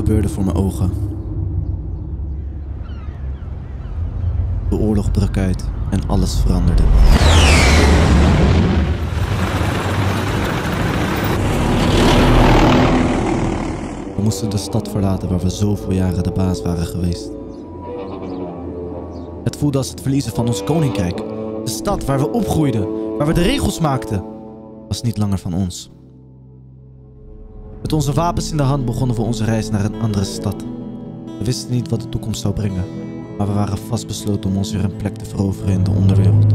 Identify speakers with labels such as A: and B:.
A: gebeurde voor mijn ogen. De oorlog brak uit en alles veranderde. We moesten de stad verlaten waar we zoveel jaren de baas waren geweest. Het voelde als het verliezen van ons koninkrijk. De stad waar we opgroeiden, waar we de regels maakten, was niet langer van ons. Met onze wapens in de hand begonnen we onze reis naar een andere stad. We wisten niet wat de toekomst zou brengen, maar we waren vastbesloten om ons weer een plek te veroveren in de onderwereld.